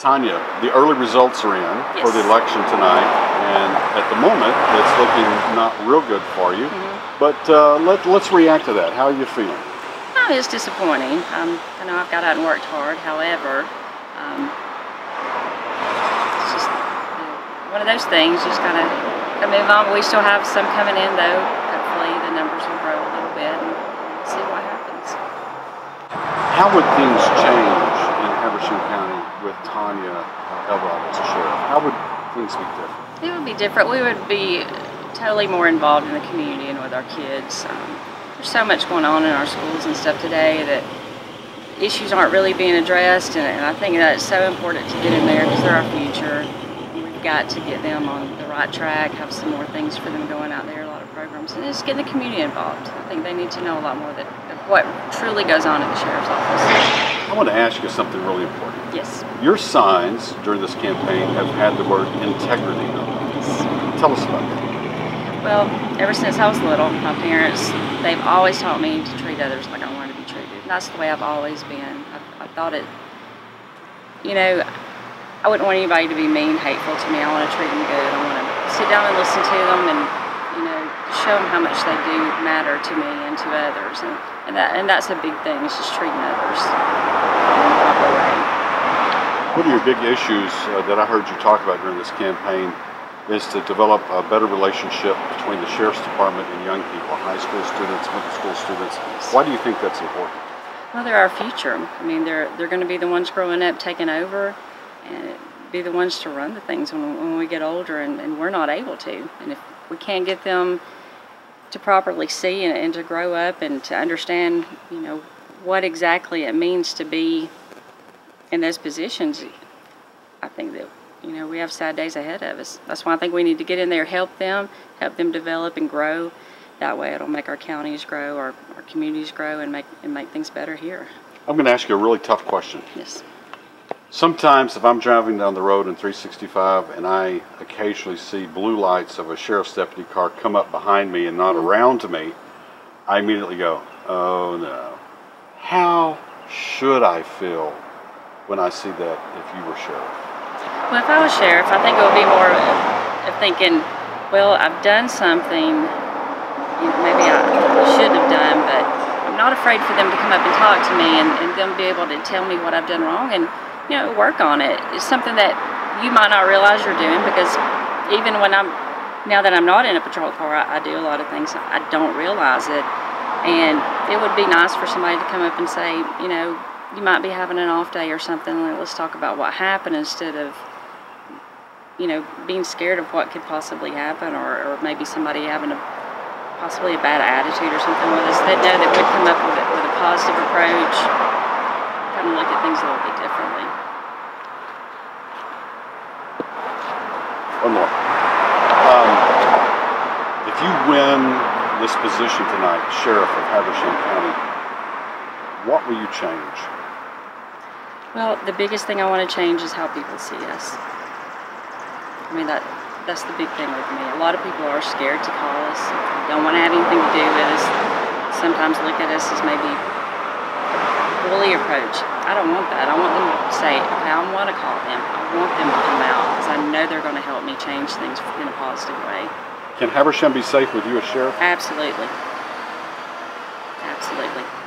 Tonya, the early results are in for the election tonight, and at the moment, it's looking not real good for you. Mm-hmm. But uh, let, let's react to that. How are you feeling? Oh, it's disappointing. Um, I know I've got out and worked hard. However, um, it's just you know, one of those things. Just gotta, gotta move on. We still have some coming in though. Hopefully, the numbers will grow a little bit and see what happens. How would things change in Habersham County with Tonya Elrod as a sheriff? How would things be different? It would be different. We would be totally more involved in the community and with our kids. Um, there's so much going on in our schools and stuff today that issues aren't really being addressed, and, and I think that it's so important to get in there because they're our future. We've got to get them on the right track, have some more things for them going out there, a lot of programs, and just getting the community involved. I think they need to know a lot more that, of what truly goes on at the sheriff's office. I want to ask you something really important. Yes. Your signs during this campaign have had the word integrity on them. yes. Tell us about that. Well, ever since I was little, my parents, they've always taught me to treat others like I want to be treated. And that's the way I've always been. I, I thought it, you know, I wouldn't want anybody to be mean, hateful to me. I want to treat them good. I want to sit down and listen to them and, show them how much they do matter to me and to others. And, and, that, and that's a big thing, is just treating others in the proper way. One of your big issues uh, that I heard you talk about during this campaign is to develop a better relationship between the sheriff's department and young people, high school students, middle school students. Why do you think that's important? Well, they're our future. I mean, they're they're going to be the ones growing up, taking over, and be the ones to run the things when, when we get older, and, and we're not able to. And if we can't get them to properly see and, and to grow up and to understand, you know, what exactly it means to be in those positions, I think that you know we have sad days ahead of us. That's why I think we need to get in there, help them, help them develop and grow. That way, it'll make our counties grow, our, our communities grow, and make and make things better here. I'm going to ask you a really tough question. Yes. Sometimes, if I'm driving down the road in 365 and I occasionally see blue lights of a sheriff's deputy car come up behind me and not mm-hmm. around to me, I immediately go, oh no. How should I feel when I see that if you were sheriff? Well, if I was sheriff, I think it would be more of, of thinking, well, I've done something, you know, maybe I shouldn't have done, but I'm not afraid for them to come up and talk to me and, and them be able to tell me what I've done wrong and, you know, work on it. It's something that you might not realize you're doing because even when I'm, now that I'm not in a patrol car, I, I do a lot of things, I don't realize it. And it would be nice for somebody to come up and say, you know, you might be having an off day or something. Let's talk about what happened instead of, you know, being scared of what could possibly happen, or, or maybe somebody having a possibly a bad attitude or something with us. They know that we'd come up with with a positive approach, kind of look at things a little bit differently. One more. Um, if you win this position tonight, sheriff of Habersham County, what will you change? Well, the biggest thing I want to change is how people see us. I mean that that's the big thing with me. A lot of people are scared to call us, don't want to have anything to do with us. Sometimes look at us as maybe a bully approach. I don't want that. I want them to say, okay, I want to call them. I want them to come out because I know they're going to help me change things in a positive way. Can Habersham be safe with you as sheriff? Absolutely. Absolutely.